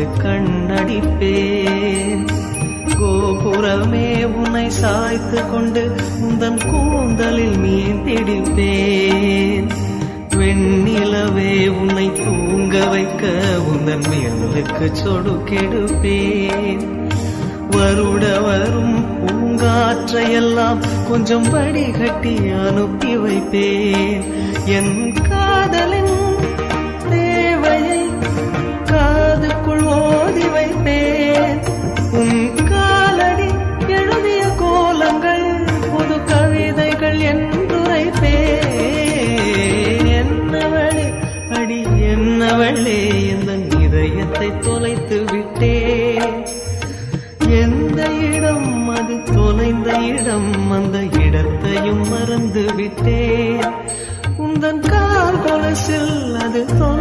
விட்டு கண்ணடிப்பேன். கோபுரமே உன்னை சாய்த்து கொண்டு உந்தன் கூந்தலில் மீந்திடிப்பேன் வெண்ணிலவே உன்னை தூங்க வைக்க உந்தன் மேலுக்கு சொடு கெடுப்பேன். வருட வரும் பூங்காற்றையெல்லாம் கொஞ்சம் வடிகட்டி அனுப்பி வைப்பேன். என் காதலின் என்னவளே இந்த இதயத்தை தொலைத்து விட்டேன். எந்த இடம் அது தொலைந்த இடம் அந்த இடத்தையும் மறந்து விட்டேன். உந்தன் கால் கொலசில் அது தொலை